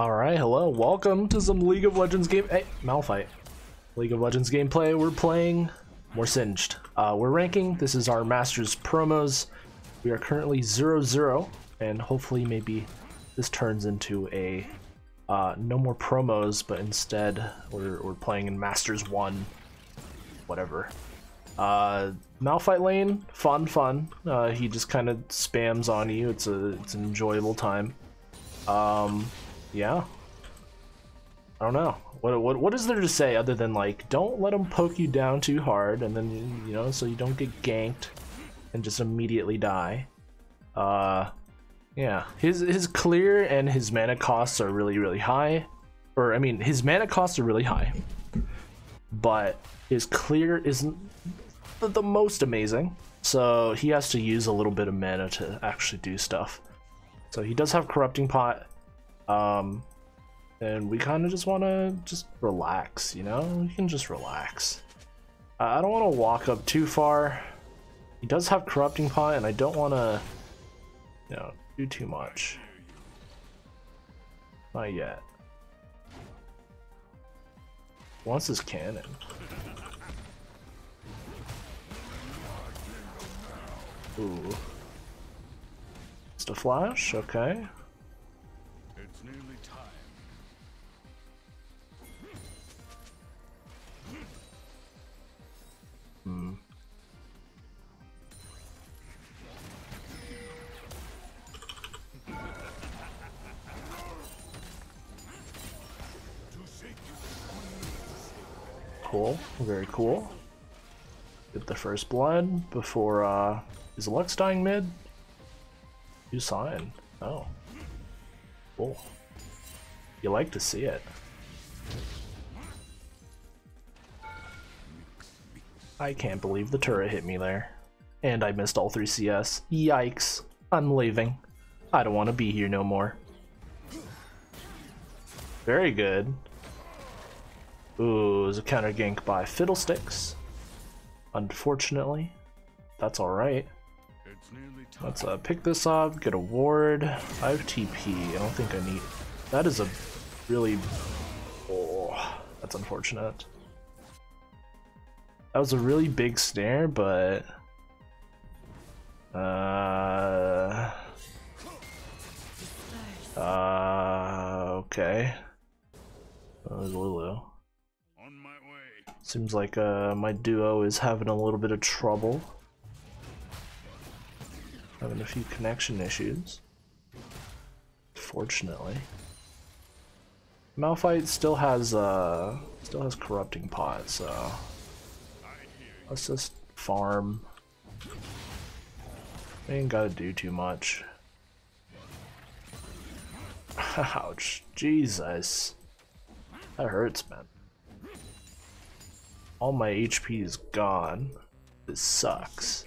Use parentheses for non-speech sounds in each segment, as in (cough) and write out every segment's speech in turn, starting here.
Alright, hello, welcome to some League of Legends game- hey, Malphite. League of Legends gameplay, we're playing more Singed. Uh, we're ranking, this is our Masters promos. We are currently 0-0, and hopefully maybe this turns into a uh, no more promos, but instead we're, we're playing in Masters 1, whatever. Uh, Malphite lane, fun, fun. Uh, he just kind of spams on you. It's a it's an enjoyable time. Um, yeah. I don't know. What what what is there to say other than like don't let them poke you down too hard, and then you know so you don't get ganked and just immediately die. Uh, yeah. His his clear and his mana costs are really really high, or I mean his mana costs are really high, but his clear isn't the, the most amazing. So he has to use a little bit of mana to actually do stuff. So he does have corrupting pot. Um, and we kind of just want to just relax, you know? We can just relax. I don't want to walk up too far. He does have corrupting pot, and I don't want to, you know, do too much. Not yet. Wants his cannon. Ooh. Just a flash, okay. Cool, very cool. Get the first blood before, uh, is Lux dying mid? You sign. Oh. Cool. You like to see it. I can't believe the turret hit me there. And I missed all three CS. Yikes. I'm leaving. I don't want to be here no more. Very good. Ooh, it a counter gank by Fiddlesticks. Unfortunately. That's alright. Let's uh, pick this up, get a ward. I have TP. I don't think I need... That is a really... Oh, that's unfortunate. That was a really big snare, but... Uh... Uh... Okay. That was Lulu. Seems like uh, my duo is having a little bit of trouble. Having a few connection issues. Fortunately. Malphite still has uh still has corrupting pot, so let's just farm. We ain't gotta do too much. (laughs) Ouch. Jesus. That hurts, man. All my HP is gone. This sucks.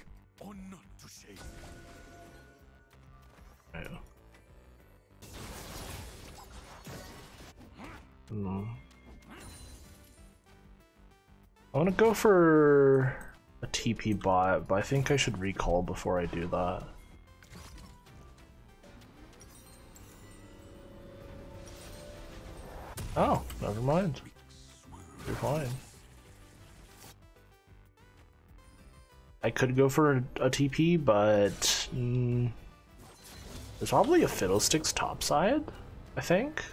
I want to go for a TP bot, but I think I should recall before I do that. Oh, never mind. You're fine. I could go for a, a TP, but mm, there's probably a Fiddlesticks top side, I think.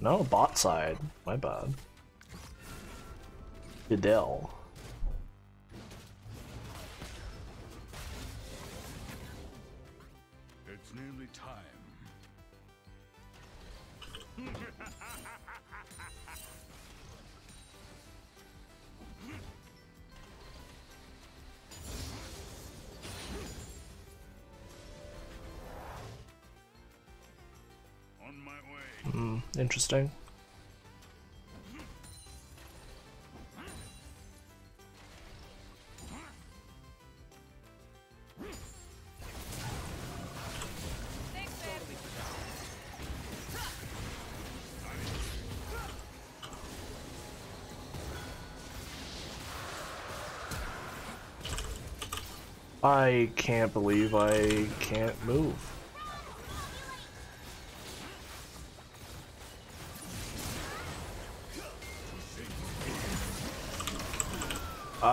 No, bot side. My bad. Fiddle. Interesting. I can't believe I can't move.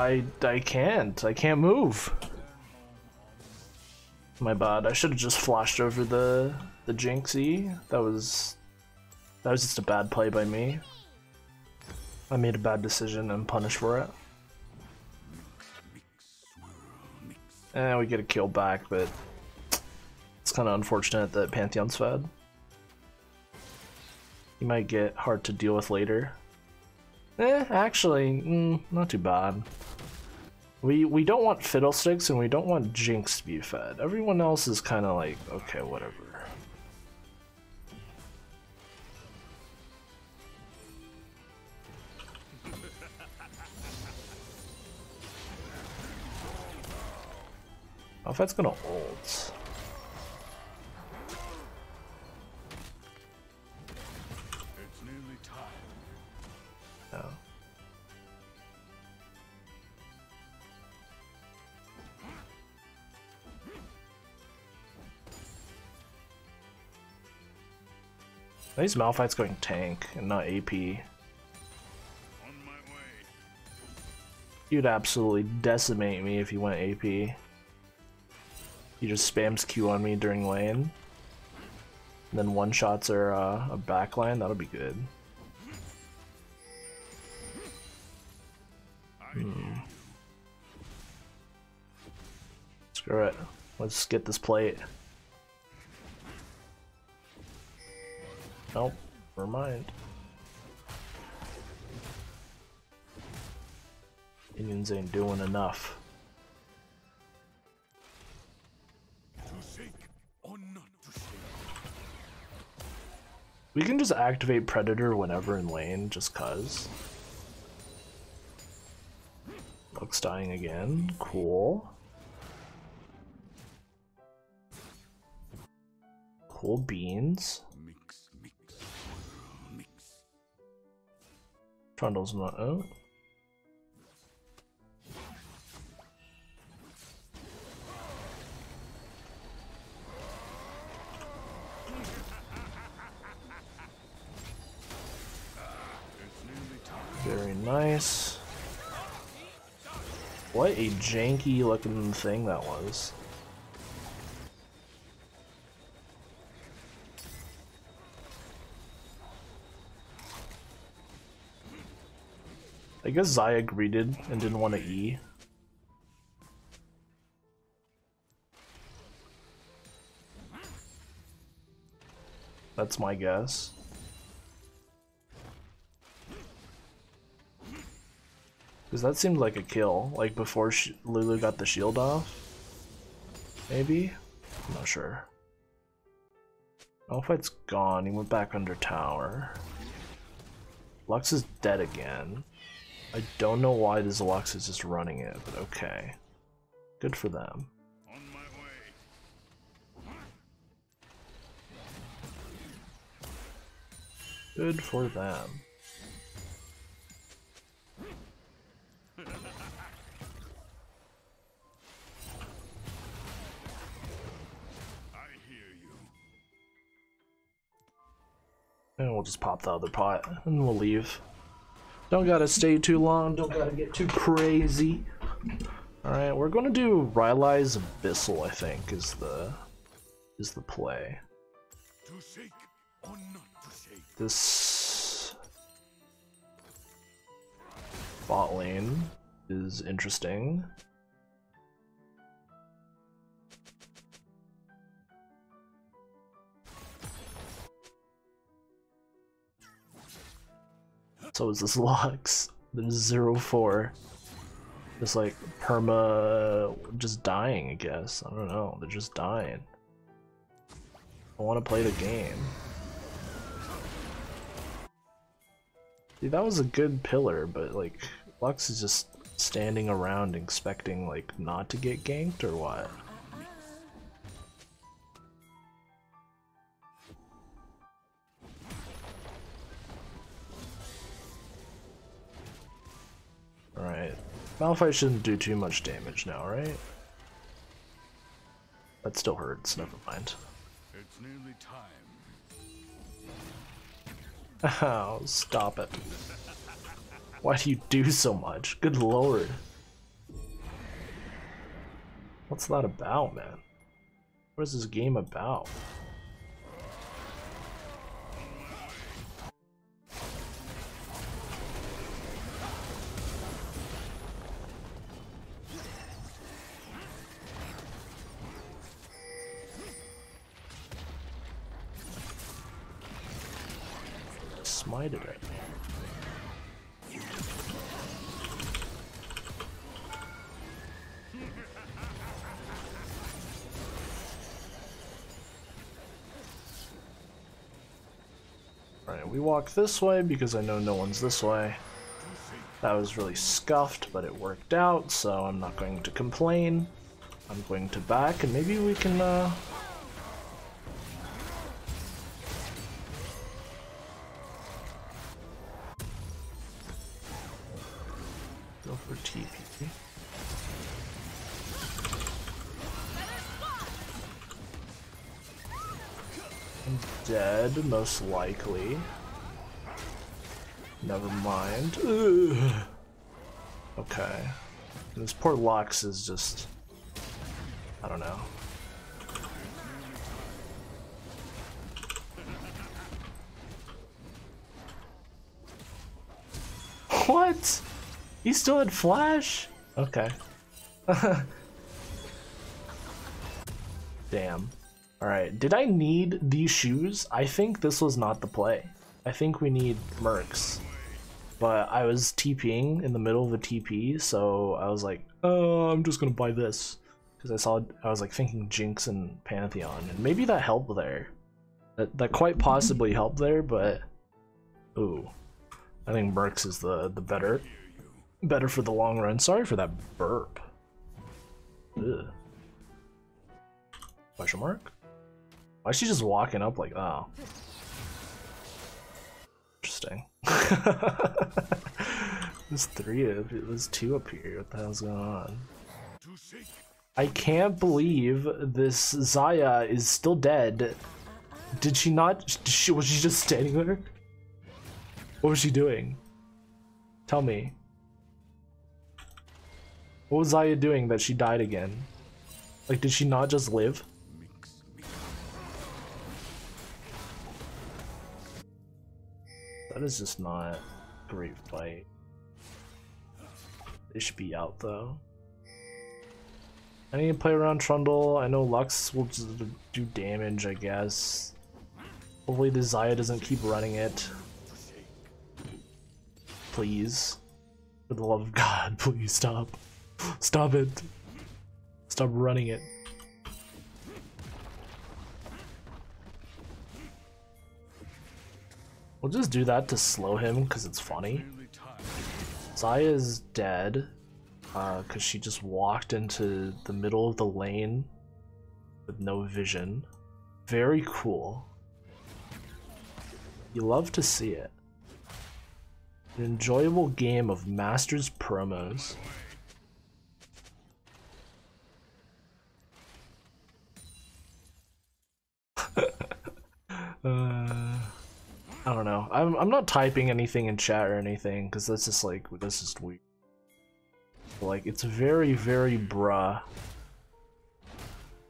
I I can't. I can't move. My bad. I should have just flashed over the the Jinxie. That was that was just a bad play by me. I made a bad decision and punished for it. And we get a kill back, but it's kind of unfortunate that Pantheon's fed. He might get hard to deal with later. Eh, actually, mm, not too bad. We we don't want Fiddlesticks and we don't want Jinx to be fed. Everyone else is kind of like, okay, whatever. Oh, that's gonna ult. These Malphite's going tank and not AP. You'd absolutely decimate me if you went AP. He just spams Q on me during lane. And then one shots are uh, a backline, that'll be good. You. Screw it. Let's get this plate. Nope, never mind. Minions ain't doing enough. To shake or not to shake. We can just activate Predator whenever in lane, just cuz. Lux's dying again. Cool. Cool beans. Trundle's not. Time. Very nice. What a janky looking thing that was. I guess Xayah greeted and didn't want to E. That's my guess. Because that seemed like a kill, like before Lulu got the shield off. Maybe? I'm not sure. Oh, Malphite's gone, he went back under tower. Lux is dead again. I don't know why this Lux is just running it, but okay. Good for them. On my way. Good for them. I hear you. And we'll just pop the other pot and we'll leave. Don't gotta stay too long, don't gotta get too crazy. Alright, we're gonna do Rylai's Abyssal, I think, is the is the play. To shake or not to shake. This bot lane is interesting. So is this (laughs) Lux. There's zero four. Just like perma just dying, I guess. I don't know. They're just dying. I want to play the game. See, that was a good pillar, but like Lux is just standing around expecting like not to get ganked or what? Malphite shouldn't do too much damage now, right? That still hurts, never mind. It's nearly time. (laughs) Oh, stop it. Why do you do so much? Good lord. What's that about, man? What is this game about? Walk this way because I know no one's this way. That was really scuffed, but it worked out, so I'm not going to complain. I'm going to back, and maybe we can, uh... Go for TP. Dead, most likely. Never mind. Ugh. Okay. This poor Lux is just... I don't know. What? He still had flash? Okay. (laughs) Damn. Alright, did I need these shoes? I think this was not the play. I think we need mercs. But I was TPing in the middle of a TP, so I was like, oh, I'm just gonna buy this. Because I saw, I was like thinking Jinx and Pantheon, and maybe that helped there. That, that quite possibly mm-hmm. helped there, but... Ooh. I think mercs is the, the better, better for the long run. Sorry for that burp. Ugh. Question mark? Why is she just walking up like oh? Interesting. (laughs) There's three of it. there's two up here. What the hell's going on? I can't believe this Xayah is still dead. Did she not? Did she, was she just standing there? What was she doing? Tell me. What was Xayah doing that she died again? Like, did she not just live? That is just not a great fight. They should be out though. I need to play around Trundle. I know Lux will do damage, I guess. Hopefully the Xayah doesn't keep running it. Please. For the love of God, (laughs) please stop. Stop it. Stop running it. We'll just do that to slow him because it's funny. Xayah is dead because uh, she just walked into the middle of the lane with no vision. Very cool. You love to see it. An enjoyable game of Masters promos. I don't know. I'm I'm not typing anything in chat or anything because that's just like that's just weird. Like it's very very bruh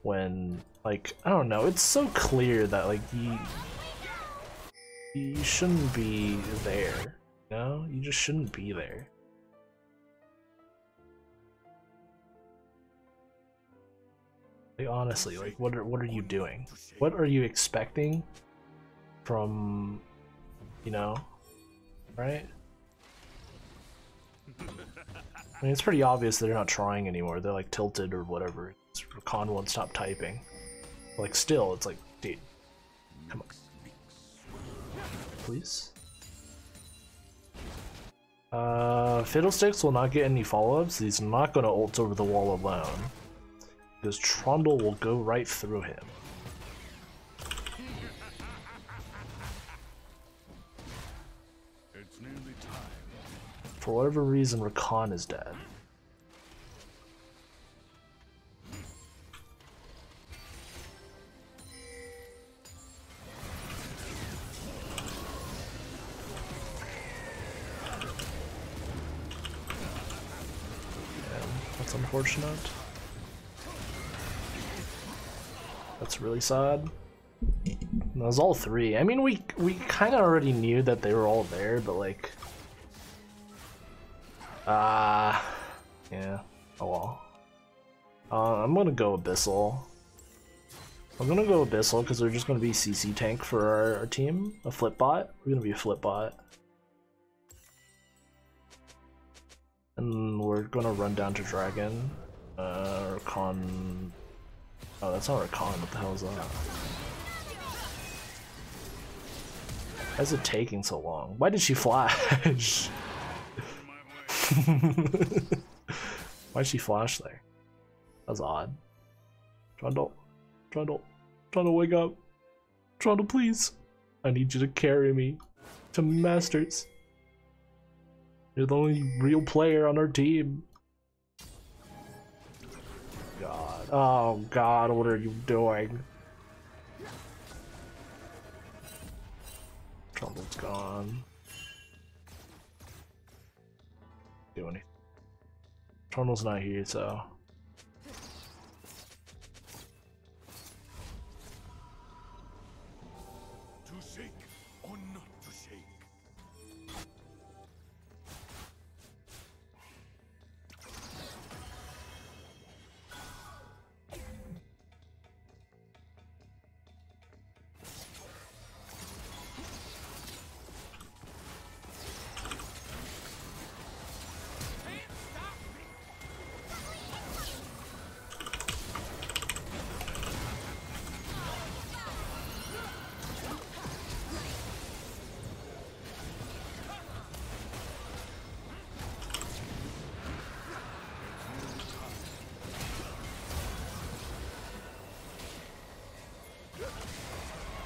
when like I don't know. It's so clear that like you you shouldn't be there. You know, you just shouldn't be there. Like honestly, like what are what are you doing? What are you expecting from you know? Right? I mean, it's pretty obvious they're not trying anymore. They're like tilted or whatever. Khan won't stop typing. Like, still, it's like, dude, come on. Please? Uh, Fiddlesticks will not get any follow-ups. He's not going to ult over the wall alone. Because Trundle will go right through him. For whatever reason, Rakan is dead. that's unfortunate. That's really sad. That was all three. I mean, we we kind of already knew that they were all there, but like, ah, uh, yeah. Oh well. Uh, I'm gonna go Abyssal. I'm gonna go Abyssal because they're just gonna be CC tank for our, our team. A flip bot. We're gonna be a flip bot. And we're gonna run down to Dragon. Uh, Rakan. Oh, that's not Rakan. What the hell is that? Why is it taking so long? Why did she flash? (laughs) (laughs) Why'd she flash there? That's odd. Trundle. Trundle. Trundle, wake up. Trundle, please. I need you to carry me to Masters. You're the only real player on our team. God. Oh god, what are you doing? Trundle's gone. Do anything. Trundle's not here, so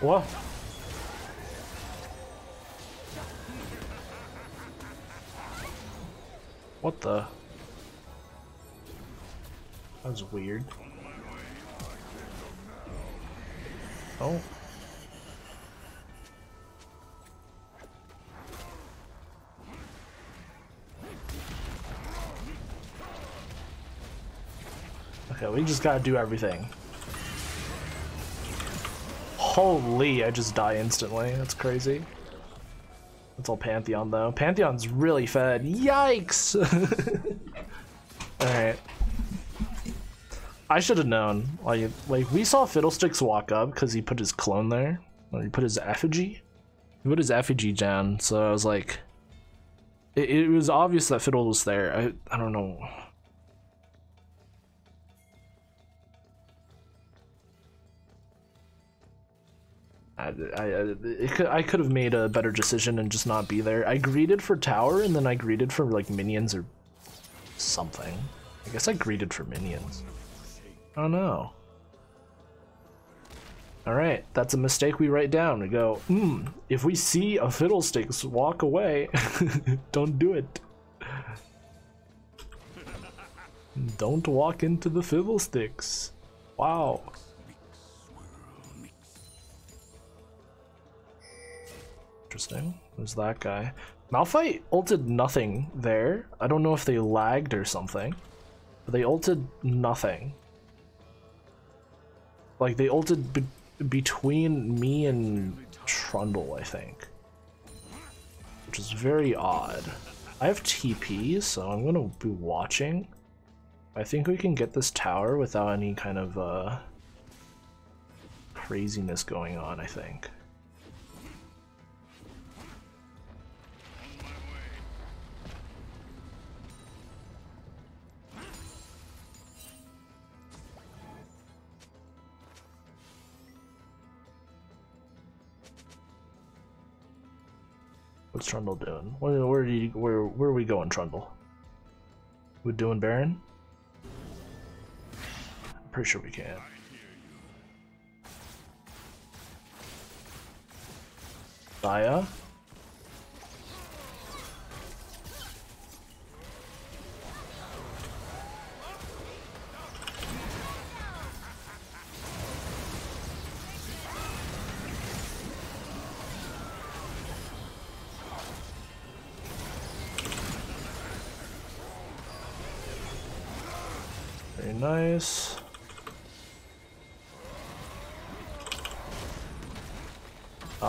What? What the? That was weird. Oh. Okay, we just gotta do everything. Holy, I just die instantly. That's crazy. That's all Pantheon though. Pantheon's really fed. Yikes! (laughs) Alright. I should have known. Like, like we saw Fiddlesticks walk up because he put his clone there. Or he put his effigy. He put his effigy down, so I was like... It, it was obvious that Fiddle was there. I, I don't know. I, I, could, I could have made a better decision and just not be there. I greeted for tower and then I greeted for like minions or something. I guess I greeted for minions. Oh no. Alright, that's a mistake we write down. We go, hmm, if we see a fiddlesticks, walk away. (laughs) Don't do it. Don't walk into the fiddlesticks. Wow. Interesting. Who's that guy? Malphite ulted nothing there. I don't know if they lagged or something. But they ulted nothing. Like, they ulted be between me and Trundle, I think. Which is very odd. I have TP, so I'm gonna be watching. I think we can get this tower without any kind of uh, craziness going on, I think. What's Trundle doing? Where where you where where are we going, Trundle? We doing Baron? I'm pretty sure we can. Daya?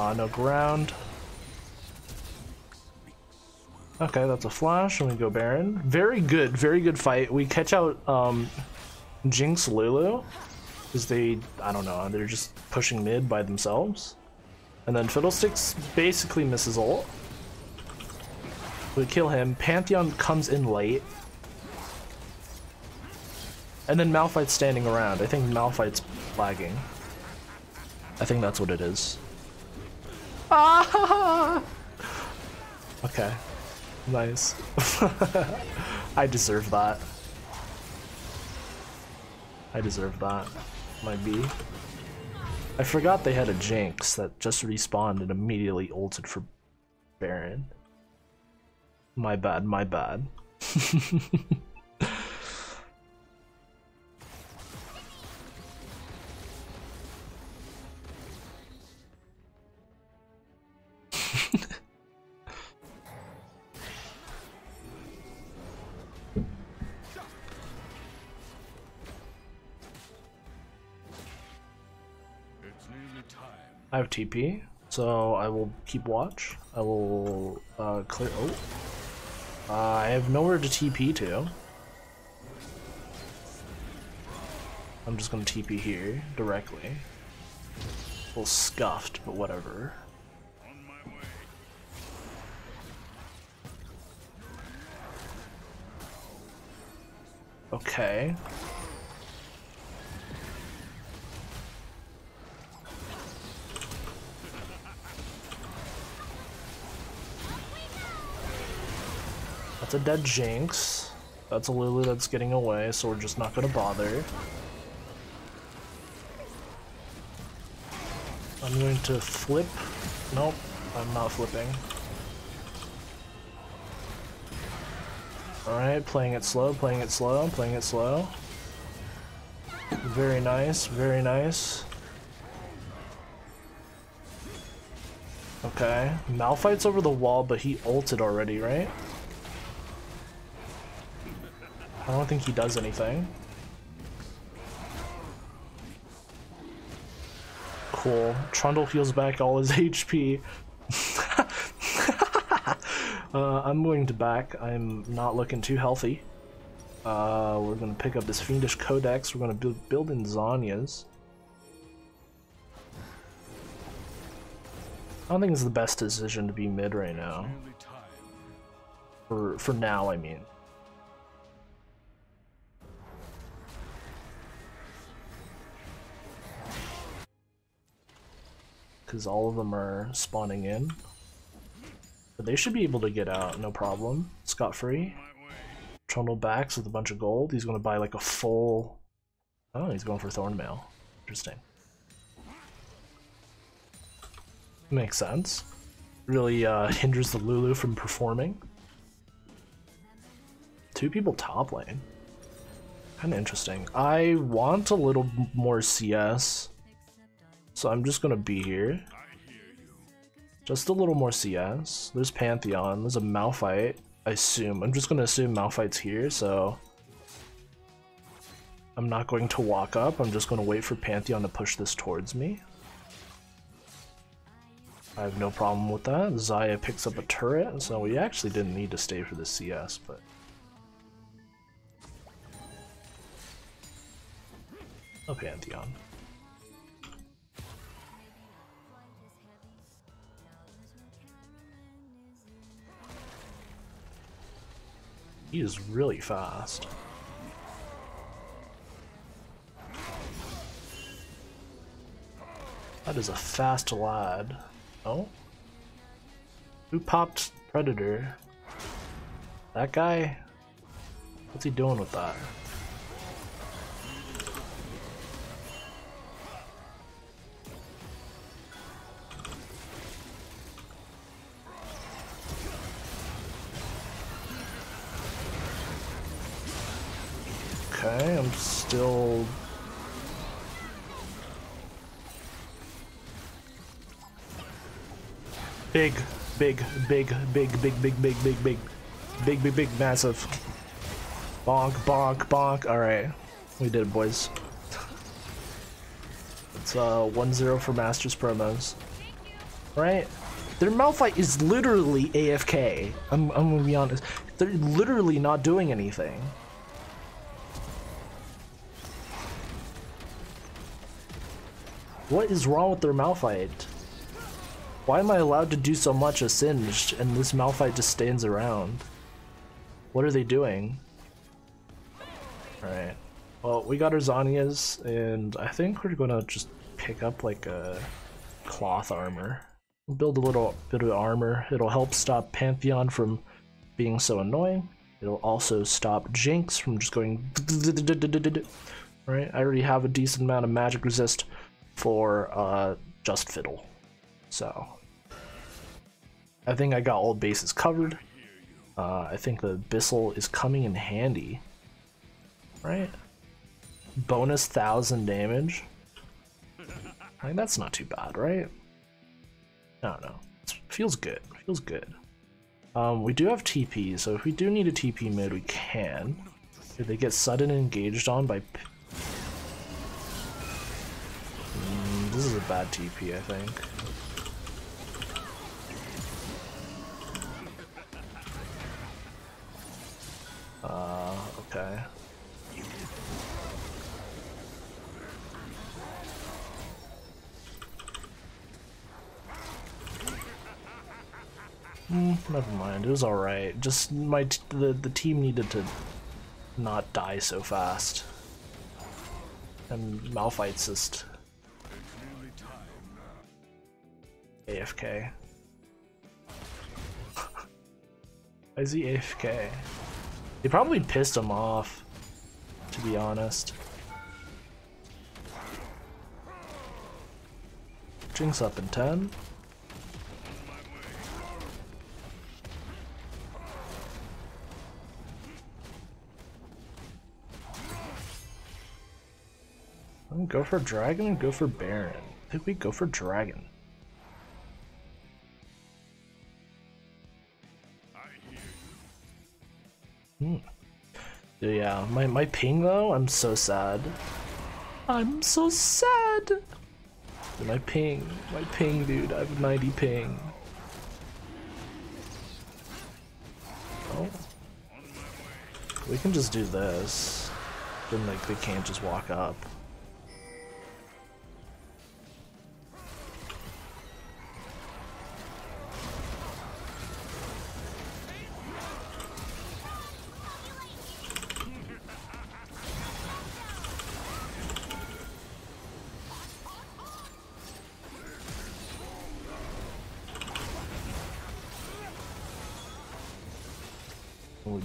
Uh, no ground. Okay, that's a flash, and we go Baron. Very good, very good fight. We catch out um, Jinx Lulu, because they, I don't know, they're just pushing mid by themselves. And then Fiddlesticks basically misses ult. We kill him. Pantheon comes in late. And then Malphite's standing around. I think Malphite's lagging. I think that's what it is. (laughs) Okay. Nice. (laughs) I deserve that. I deserve that. My B. I forgot they had a Jinx that just respawned and immediately ulted for Baron. My bad, my bad. (laughs) I have TP, so I will keep watch. I will uh, clear. Oh, uh, I have nowhere to TP to. I'm just gonna TP here directly. A little scuffed, but whatever. Okay. That's a dead Jinx. That's a Lulu that's getting away, so we're just not gonna bother. I'm going to flip. Nope, I'm not flipping. Alright, playing it slow, playing it slow, playing it slow. Very nice, very nice. Okay, Malphite's over the wall, but he ulted already, right? I don't think he does anything. Cool. Trundle heals back all his (laughs) HP. (laughs) uh, I'm going to back. I'm not looking too healthy. Uh, we're going to pick up this Fiendish Codex. We're going to build, build in Zhonya's. I don't think it's the best decision to be mid right now. For, for now, I mean. Because all of them are spawning in. But they should be able to get out, no problem. Scot-free. Trundle backs with a bunch of gold. He's going to buy like a full... Oh, he's going for Thornmail. Interesting. Makes sense. Really uh, (laughs) hinders the Lulu from performing. Two people top lane. Kind of interesting. I want a little more CS. So I'm just gonna be here. Just a little more CS. There's Pantheon. There's a Malphite. I assume. I'm just gonna assume Malphite's here, so... I'm not going to walk up. I'm just gonna wait for Pantheon to push this towards me. I have no problem with that. Xayah picks up a turret, so we actually didn't need to stay for the CS, but... A Pantheon. He is really fast. That is a fast lad. Oh? Who popped Predator? That guy? What's he doing with that? Okay, I'm still... Big, big, big, big, big, big, big, big, big, big, big, big, massive. Bonk, bonk, bonk. Alright, we did it, boys. It's uh 1-0 for Masters promos. right? Their Malphite is literally AFK. I'm, I'm gonna be honest. They're literally not doing anything. What is wrong with their Malphite? Why am I allowed to do so much as Singed and this Malphite just stands around? What are they doing? Alright. Well, we got our Zhonya's, and I think we're gonna just pick up like a cloth armor. Build a little bit of armor. It'll help stop Pantheon from being so annoying. It'll also stop Jinx from just going right. I already have a decent amount of magic resist for uh, just Fiddle, so I think I got all bases covered. Uh, I think the Bissell is coming in handy, right? Bonus thousand damage. I mean, that's not too bad, right? I don't know. It feels good. Feels good. Um, we do have TP, so if we do need a TP mid, we can. Did they get sudden engaged on by... this is a bad TP, I think. Uh, okay. Mm, never mind. It was all right. Just my the the team needed to not die so fast, and Malphite's just AFK. Why is he AFK? They probably pissed him off, to be honest. Jinx up in 10. Go for Dragon and go for Baron. I think we go for Dragon. Yeah, my, my ping though, I'm so sad. I'm so sad! My ping, my ping dude, I have 90 ping. Oh. We can just do this. Then like they can't just walk up.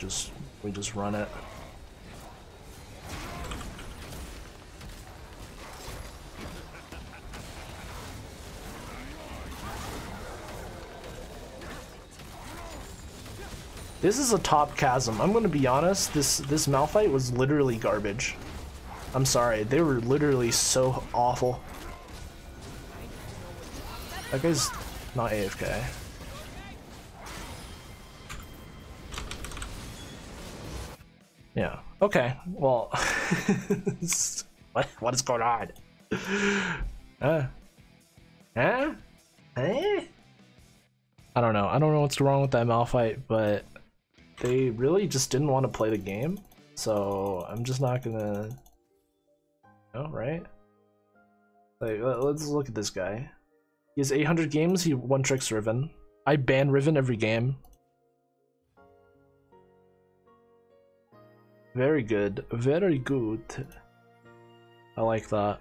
Just we just run it. This is a top chasm. I'm gonna be honest, this this Malphite was literally garbage. I'm sorry, they were literally so awful. That guy's not AFK. Okay. Well, (laughs) what what is going on? Uh, huh? Eh? I don't know. I don't know what's wrong with that Malphite, but they really just didn't want to play the game. So I'm just not gonna. No, right? Like, let's look at this guy. He has 800 games. He one tricks Riven. I ban Riven every game. Very good. Very good. I like that.